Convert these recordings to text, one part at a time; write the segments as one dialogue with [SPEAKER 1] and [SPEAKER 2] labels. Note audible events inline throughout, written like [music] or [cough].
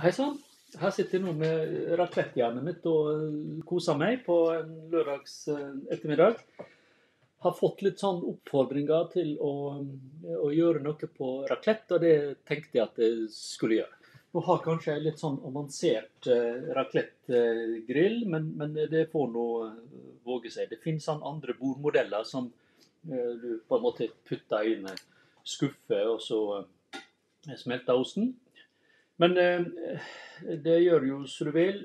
[SPEAKER 1] Hei sann. Her sitter jeg nå med raklettjernet mitt og eh, koser meg på en lørdags eh, ettermiddag. Har fått litt sånn oppfordringer til å, eh, å gjøre noe på raklett, og det tenkte jeg at jeg skulle gjøre. Nå har kanskje jeg litt sånn avansert raclette-grill, men, men, det får nå våge seg. Det finnes sånn andre bordmodeller som du på en måte putter inn en skuffe, og så uh, smelter osten. Men det gjør jo som du vil.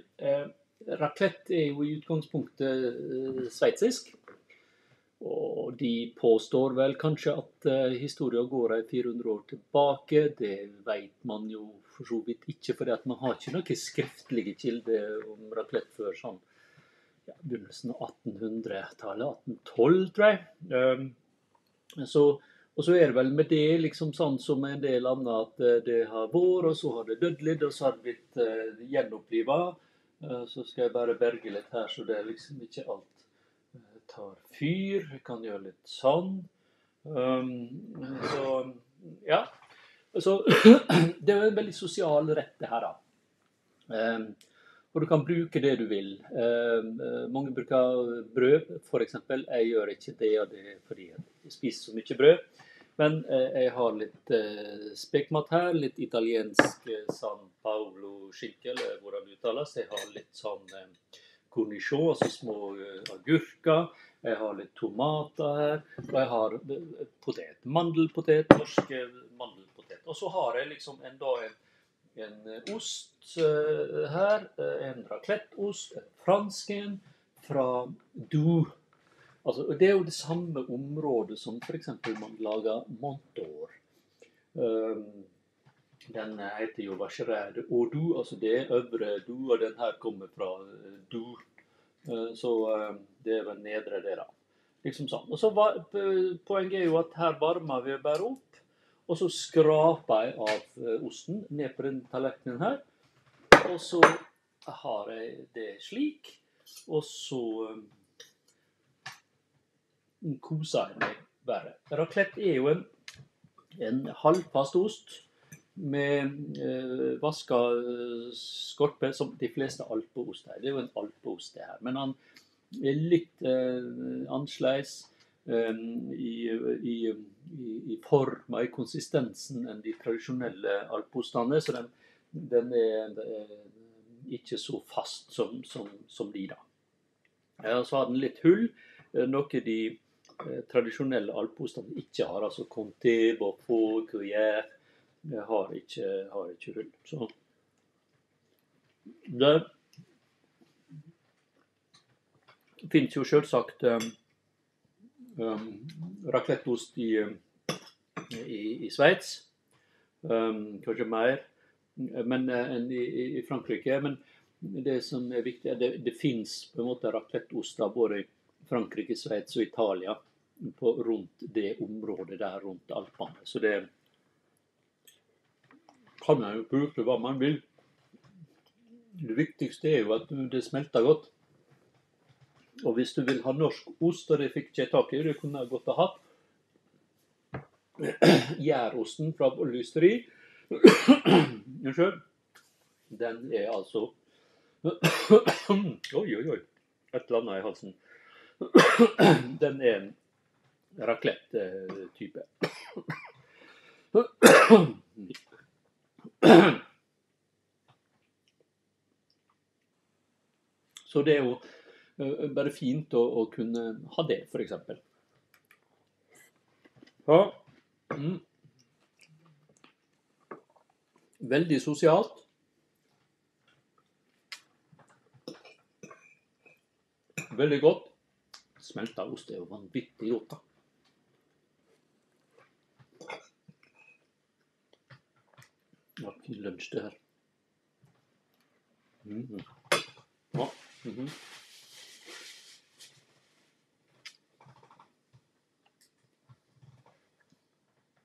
[SPEAKER 1] raclette er jo i utgangspunktet uh, sveitsisk. Og de påstår vel kanskje at uh, historien går 400 år tilbake. Det vet man jo for så vidt ikke, for man har ikke noen skriftlige kilder om raclette før sånn ja, begynnelsen av 1800-tallet, 1812, tror jeg. Um, så, og så er det vel med det liksom sånn som en del annet at uh, det har vært, og så har det dødd litt, og så har det blitt uh, gjenoppliva. Uh, så skal jeg bare berge litt her, så det er liksom ikke alt uh, tar fyr. Jeg kan gjøre litt sånn. Um, så ja. Så [clears throat] det er en veldig sosial rett, det her. da. Um, og du kan bruke det du vil. Um, mange bruker brød, f.eks. Jeg gjør ikke det, og det fordi jeg spiser så mye brød. Men eh, jeg har litt eh, spekmat her. Litt italiensk eh, San Paolo-skinke, eller hvordan det uttales. Jeg har litt sånn eh, cornichon, altså små agurker. Jeg har litt tomater her. Og jeg har potet. Mandelpotet. Norsk mandelpotet og så har jeg liksom en, en, en eh, ost her. Eh, en racletteost, en fransk en fra Doux. Altså, det er jo det samme området som f.eks. man lager Montor. Um, den heter jo Vacherade Odu, altså det er øvre do, og den her kommer fra du. Uh, så uh, det er vel nedre det, da. Liksom sånn. Og så var, Poenget er jo at her varmer vi bare opp. Og så skraper jeg av eh, osten ned på den tallerkenen her. Og så har jeg det slik. Og så um, koser jeg meg bare. Raclette er jo en, en halvfast ost med eh, vaska skorpe, som de fleste alpeost er. Det er jo en alpeost, det her. Men han er litt eh, annerledes um, i, i i, forma, i konsistensen, enn de tradisjonelle alpeostene. Så den, den er, er, ikke så fast som, som, som de, da. Ja, så har den litt hull, eh, noe de eh, tradisjonelle alpeostene ikke har. Altså konti, Beaufort, Gruyère eh, har ikke, har ikke hull. Så det finnes jo selvsagt um, um, racletteost i, i, i Sveits. Um, kanskje mer men, enn i, i, Frankrike. Men det som er viktig, er det, det fins racletteoster både i Frankrike, Sveits og Italia på, rundt det området der rundt Alpene. Så det kan man jo bruke hva man vil. Det viktigste er jo at det smelter godt. Og hvis du vil ha norsk ost, og det fikk jeg tak i, det kunne jeg godt ha hatt [clears throat] Gjærosten fra lysteri [clears throat] Unnskyld. Den er altså [clears throat] Oi, oi, oi. Et eller annet i halsen. [coughs] Den er en raclette-type. [coughs] Så det er jo Eh, bare fint å, å kunne ha det, f.eks. Ja. Mm. Veldig sosialt. Veldig godt. Smelta ost er jo vanvittig godt, da. Ikke lunsj, det her. Mm -hmm. ja. Mm -hmm.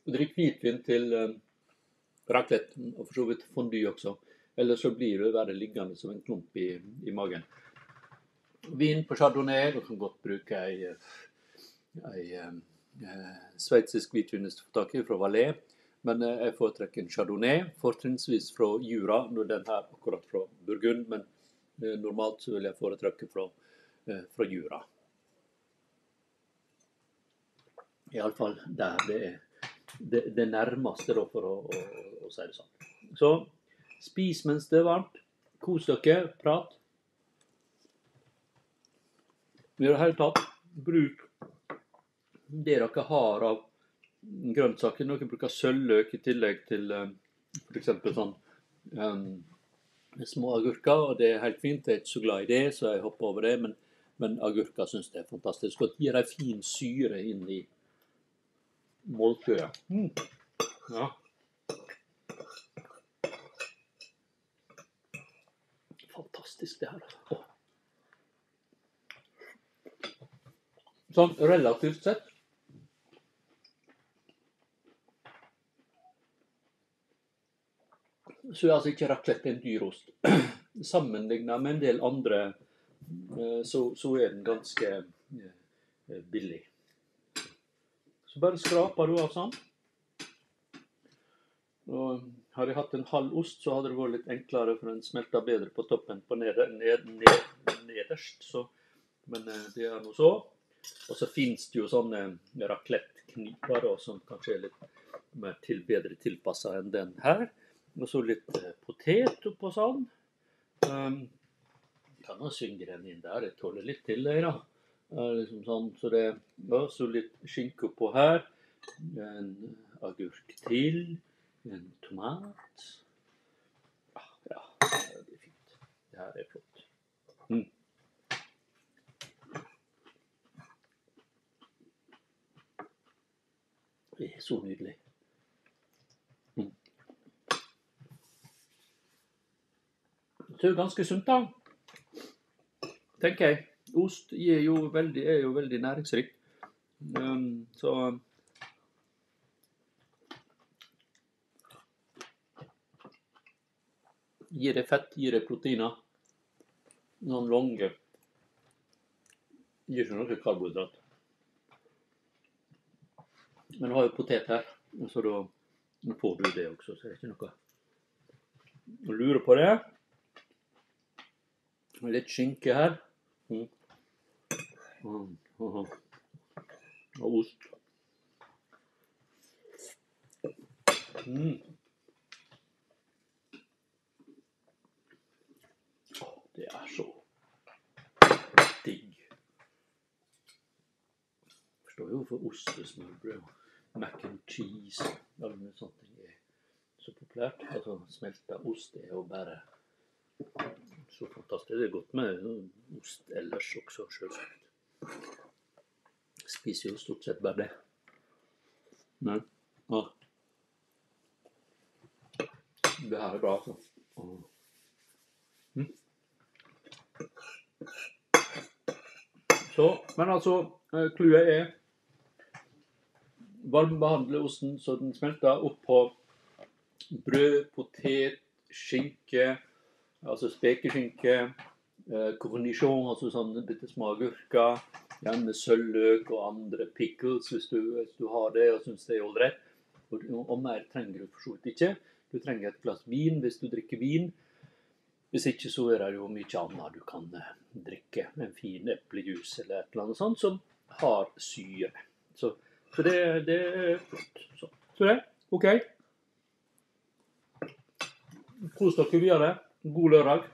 [SPEAKER 1] Drikk hvitvin til eh, raclette, og for så vidt fondue også. Eller så blir det bare liggende som en klump i, i magen. Vin på chardonnay. Du kan godt bruke ei, ei eh, sveitsisk hvitvin fra Valais. Men eh, jeg foretrekker en chardonnay, fortrinnsvis fra Jura. Nå er den her akkurat fra Burgund, men eh, normalt så vil jeg foretrekke fra, eh, fra Jura. Iallfall der det er det, det nærmeste, da, for å, å, å si det sånn. Så spis mens det er varmt. Kos dere. Prat. I det hele tatt, bruk det dere har av grønnsaker. Noen bruker sølvløk i tillegg til um, f.eks. sånn um, små agurker. og Det er helt fint. Jeg er ikke så glad i det, så jeg hopper over det. Men, men agurker syns det er fantastisk godt. Gir en fin syre inn i måltøyet. Mm. Ja. Fantastisk, det her. Åh. Sånn relativt sett så er altså ikke raclette en dyr ost. [clears throat] Sammenligna med en del andre eh, så, så er den ganske eh, billig. Så bare skraper du av sånn. Og hadde jeg hatt en halv ost, så hadde det vært litt enklere, for den smelter bedre på toppen på ned, ned, ned, nederst. Så, men eh, det er nå så. Og så fins det jo sånne raclette-kniper som kanskje er litt mer til, bedre tilpassa enn den her. Og så litt eh, potet oppå sånn. Um, kan jo synge den inn der. Jeg tåler litt til, jeg, da. Uh, liksom sånn, så det ja, Så litt skinke oppå her. En agurk til. En tomat. Ah, ja, det blir fint. Det her er flott. Mm. Det er så nydelig. Mm. Det er ganske sunt, da. Tenker jeg. Ost er jo veldig, veldig næringsrikt. Um, så Gir det fett, gir det proteiner. Noen lange Gir ikke noe karbohydrat. Men du har jo potet her, så da får du det også. Så det er ikke noe å lure på det. Litt skinke her. Mm. Mm. Mm. Og ost. Mm. Det er så digg. Jeg forstår jo hvorfor ostesmørbrød og mac and cheese og alle mulige sånne ting er så populært. Altså smelta ost er jo bare så fantastisk. Det er godt med ost ellers også, sjølsagt. Spiser jo stort sett bare det. Men ja. Det her er bra, altså. Mm. Så, men altså, clouet er varmebehandle osten så den smelter opp på brød, potet, skinke, altså spekeskinke, eh, cornichon, altså sånne bitte små agurker, gjerne sølvløk og andre pickles hvis du, hvis du har det og syns det er ålreit. Og, og mer trenger du for så vidt ikke. Du trenger et glass vin hvis du drikker vin. Hvis ikke så er det jo mye annet du kan eh, drikke. En fin eplejus eller et eller annet sånt som har syre. Så, så det, det, er flott. Så, så det. OK. Kos dere videre. God lørdag.